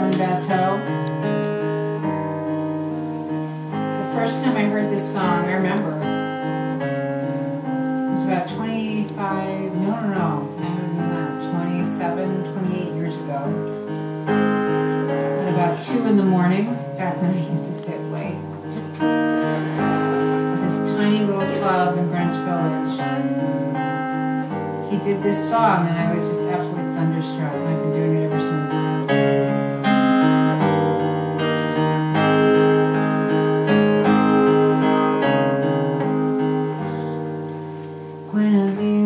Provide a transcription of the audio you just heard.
Robin Batteau. The first time I heard this song, I remember, it was about 25, no, no, no, more than that, 27, 28 years ago. At about 2 in the morning, back when I used to stay up late. At this tiny little club in Greenwich Village. He did this song and I was just absolutely thunderstruck. Guinevere in